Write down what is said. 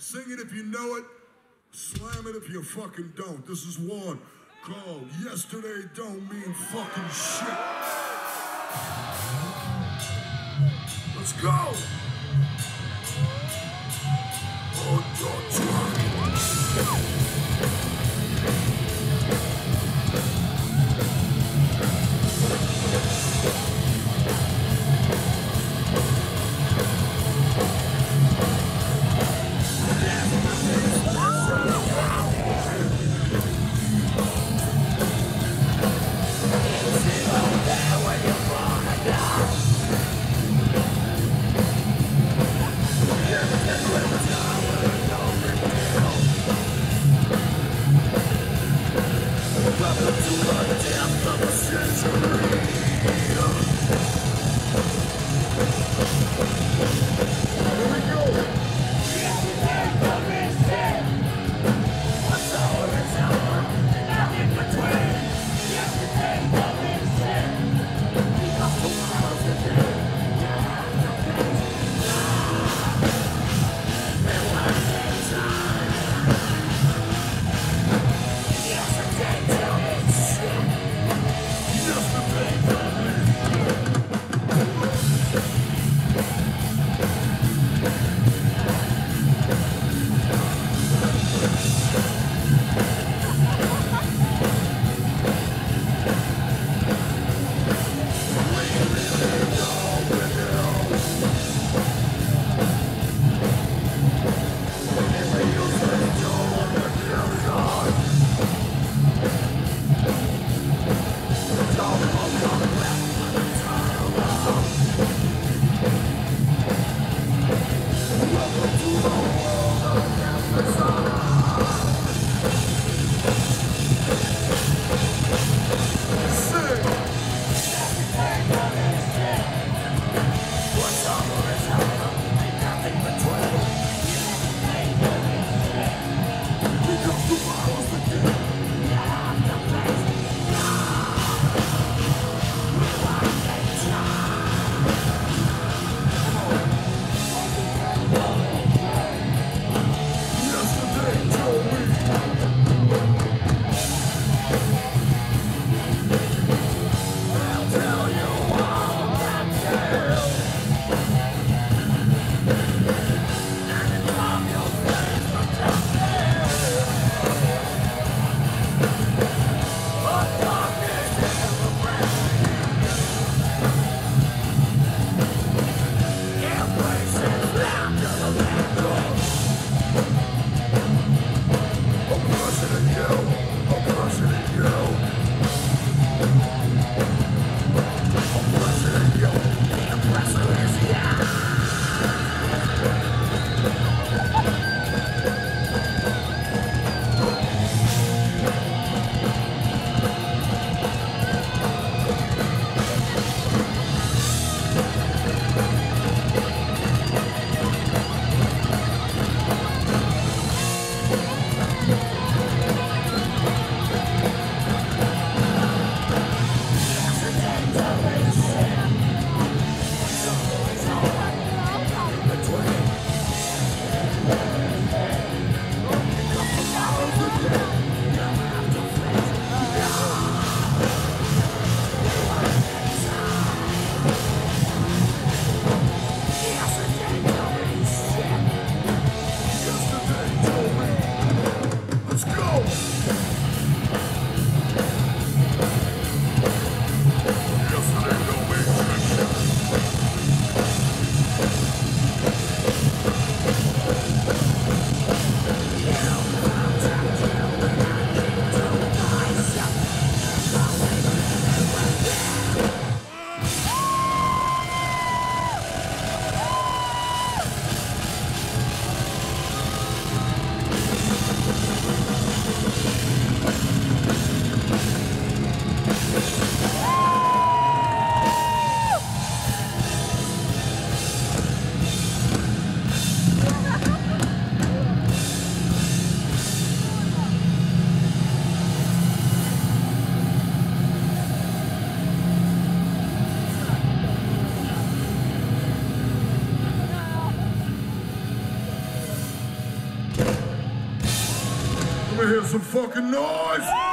Sing it if you know it. Slam it if you fucking don't. This is one called Yesterday Don't Mean Fucking Shit. Let's go. やった! Hear some fucking noise.